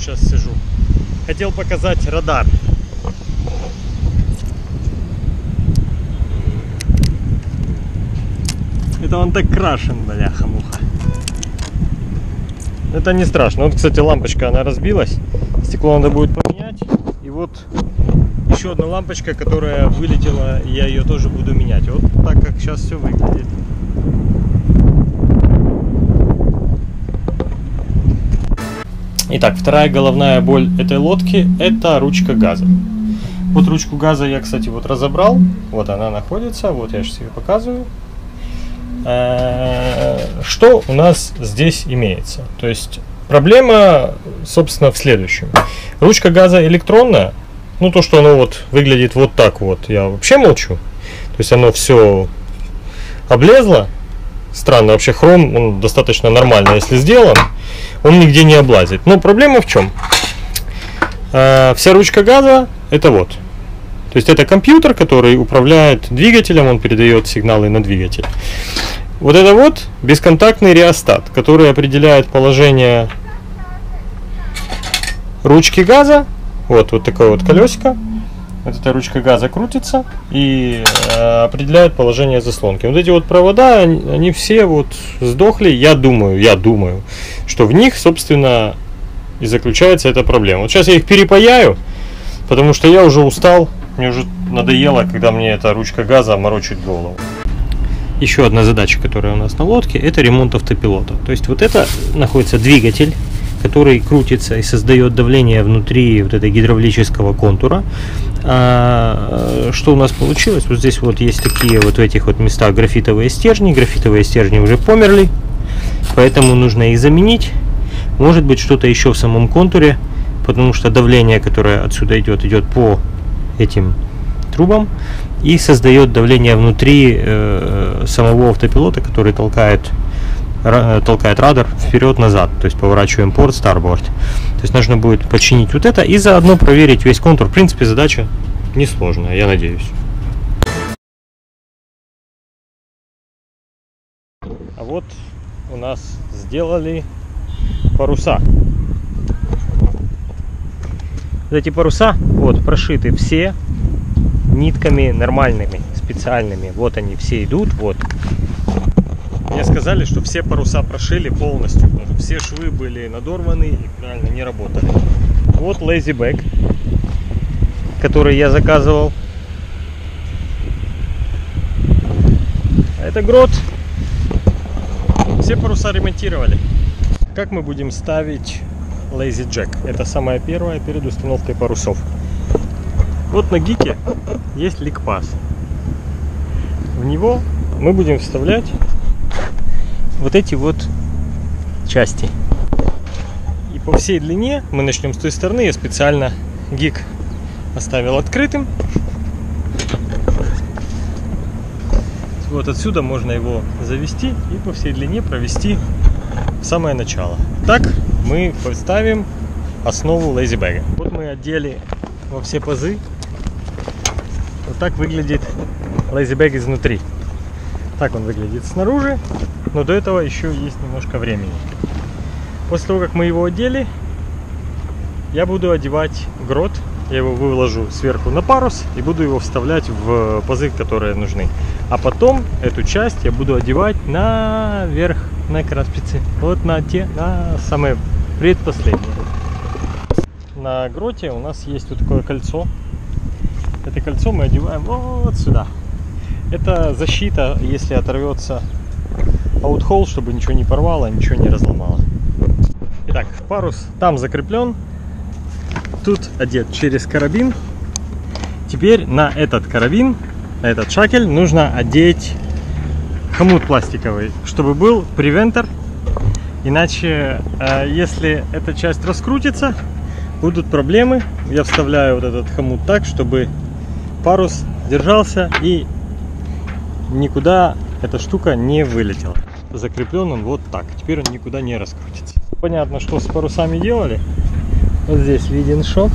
сейчас сижу. Хотел показать радар. Это он так крашен, бляха-муха. Это не страшно. Вот, кстати, лампочка, она разбилась. Стекло надо будет поменять. И вот еще одна лампочка, которая вылетела, я ее тоже буду менять. Вот так как сейчас все выглядит. Итак, вторая головная боль этой лодки это ручка газа. Вот ручку газа я, кстати, вот разобрал. Вот она находится. Вот я сейчас ее показываю. Э, что у нас здесь имеется? То есть проблема, собственно, в следующем. Ручка газа электронная. Ну, то, что оно вот выглядит вот так вот, я вообще молчу. То есть оно все облезло. Странно, вообще хром, он достаточно нормально, если сделан. Он нигде не облазит. Но проблема в чем? Э, вся ручка газа это вот. То есть это компьютер, который управляет двигателем, он передает сигналы на двигатель. Вот это вот бесконтактный реостат, который определяет положение ручки газа. Вот, вот такое вот колесико. Вот эта ручка газа крутится и э, определяет положение заслонки. Вот эти вот провода, они, они все вот сдохли. Я думаю, я думаю, что в них, собственно, и заключается эта проблема. Вот сейчас я их перепаяю, потому что я уже устал мне уже надоело, когда мне эта ручка газа морочит голову. Еще одна задача, которая у нас на лодке, это ремонт автопилота. То есть вот это находится двигатель, который крутится и создает давление внутри вот этой гидравлического контура. А, что у нас получилось? Вот здесь вот есть такие вот в этих вот местах графитовые стержни. Графитовые стержни уже померли, поэтому нужно их заменить. Может быть что-то еще в самом контуре, потому что давление, которое отсюда идет, идет по этим трубам и создает давление внутри э, самого автопилота, который толкает толкает радар вперед-назад, то есть поворачиваем порт, старборд. То есть нужно будет починить вот это и заодно проверить весь контур. В принципе, задача несложная, я надеюсь. А вот у нас сделали паруса вот эти паруса вот прошиты все нитками нормальными, специальными. Вот они все идут, вот. Мне сказали, что все паруса прошили полностью, потому все швы были надорваны и правильно не работали. Вот Lazy Bag, который я заказывал. Это грот. Все паруса ремонтировали. Как мы будем ставить Lazy Jack. Это самое первое перед установкой парусов. Вот на гике есть ликпас. В него мы будем вставлять вот эти вот части. И по всей длине, мы начнем с той стороны, я специально гик оставил открытым. Вот отсюда можно его завести и по всей длине провести в самое начало. Так мы поставим основу лейзибэга. Вот мы одели во все пазы. Вот так выглядит лейзибэг изнутри. Так он выглядит снаружи, но до этого еще есть немножко времени. После того, как мы его одели, я буду одевать грот. Я его выложу сверху на парус и буду его вставлять в пазы, которые нужны. А потом эту часть я буду одевать наверх на краспицы. Вот на те, на самые предпоследнее. На гроте у нас есть вот такое кольцо. Это кольцо мы одеваем вот сюда. Это защита, если оторвется аутхол, чтобы ничего не порвало, ничего не разломало. Итак, парус там закреплен. Тут одет через карабин. Теперь на этот карабин, на этот шакель нужно одеть хомут пластиковый, чтобы был превентор Иначе, э, если эта часть раскрутится, будут проблемы. Я вставляю вот этот хомут так, чтобы парус держался и никуда эта штука не вылетела. Закреплен он вот так. Теперь он никуда не раскрутится. Понятно, что с парусами делали. Вот здесь виден шов.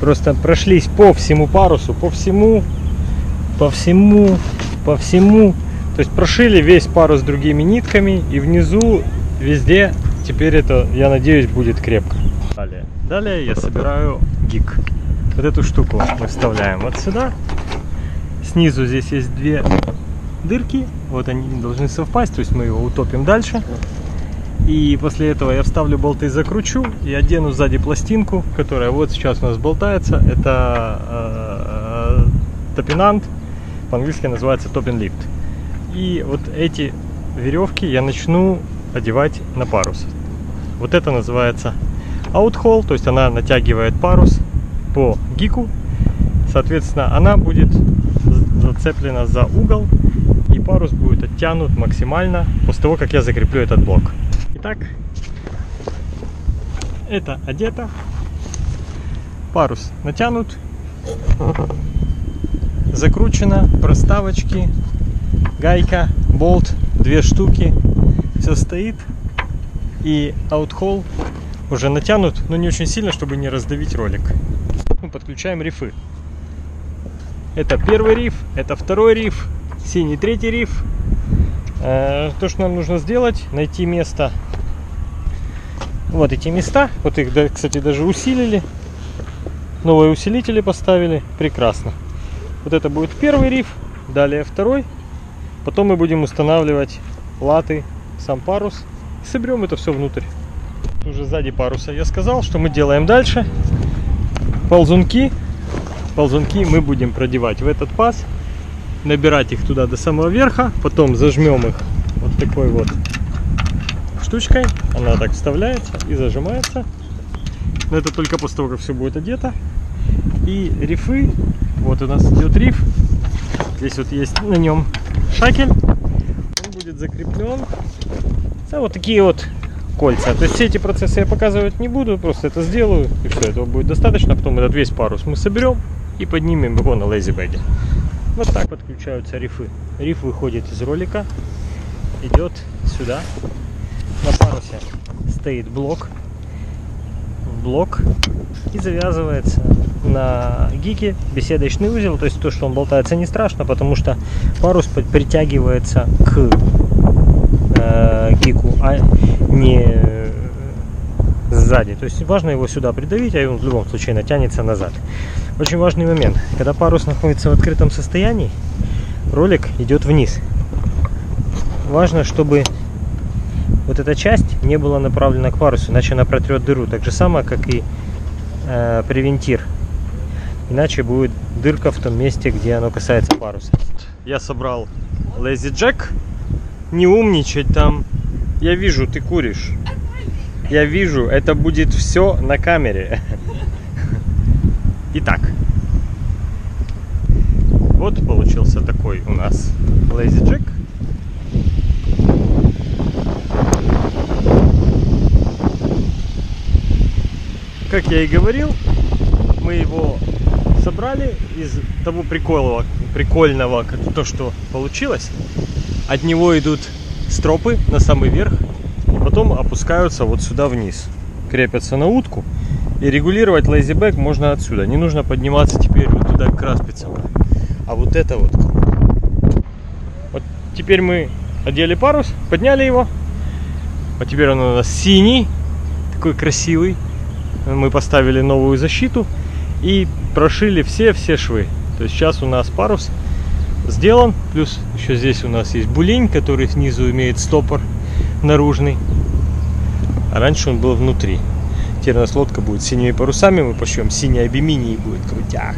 Просто прошлись по всему парусу, по всему, по всему, по всему то есть прошили весь парус другими нитками и внизу везде теперь это, я надеюсь, будет крепко. Далее, Далее я собираю гик. Вот эту штуку мы вставляем вот сюда. Снизу здесь есть две дырки. Вот они должны совпасть, то есть мы его утопим дальше. И после этого я вставлю болты, закручу и одену сзади пластинку, которая вот сейчас у нас болтается. Это э, топинант, по-английски называется топин лифт. И вот эти веревки я начну одевать на парус. Вот это называется аутхол, то есть она натягивает парус по гику. Соответственно, она будет зацеплена за угол и парус будет оттянут максимально после того, как я закреплю этот блок. Итак, это одето, парус натянут, закручено, проставочки, гайка, болт, две штуки, все стоит и аутхол уже натянут, но не очень сильно, чтобы не раздавить ролик. Мы подключаем рифы. Это первый риф, это второй риф, синий третий риф. Э, то, что нам нужно сделать, найти место вот эти места. Вот их, кстати, даже усилили. Новые усилители поставили. Прекрасно. Вот это будет первый риф. Далее второй. Потом мы будем устанавливать латы, сам парус. И соберем это все внутрь. Уже сзади паруса я сказал, что мы делаем дальше. Ползунки. Ползунки мы будем продевать в этот паз. Набирать их туда до самого верха. Потом зажмем их вот такой вот штучкой. Она так вставляется и зажимается. Но это только после того, как все будет одето. И рифы. Вот у нас идет риф. Здесь вот есть на нем шакель. Он будет закреплен. А вот такие вот кольца. То есть все эти процессы я показывать не буду, просто это сделаю, и все, этого будет достаточно. Потом этот весь парус мы соберем и поднимем его на лейзибеге. Вот так подключаются рифы. Риф выходит из ролика, идет сюда, на парусе стоит блок, блок и завязывается на гике беседочный узел, то есть то, что он болтается не страшно, потому что парус притягивается к э, гику, а не сзади. То есть важно его сюда придавить, а он в любом случае натянется назад. Очень важный момент. Когда парус находится в открытом состоянии, ролик идет вниз. Важно, чтобы вот эта часть не была направлена к парусу, иначе она протрет дыру. Так же самое, как и э, превентир. Иначе будет дырка в том месте, где оно касается паруса. Я собрал Lazy Jack. Не умничать там. Я вижу, ты куришь. Я вижу, это будет все на камере. Итак. Вот получился такой у нас Lazy Jack. как я и говорил, мы его собрали из того прикольного, прикольного, то, что получилось. От него идут стропы на самый верх, и потом опускаются вот сюда вниз. Крепятся на утку. И регулировать лейзибэк можно отсюда. Не нужно подниматься теперь вот туда к распицам. А вот это вот. Вот теперь мы одели парус, подняли его. Вот теперь он у нас синий, такой красивый мы поставили новую защиту и прошили все-все швы. То есть сейчас у нас парус сделан, плюс еще здесь у нас есть булень, который снизу имеет стопор наружный, а раньше он был внутри. Нас лодка будет с синими парусами, мы пошьем синий абимини и будет крутяк.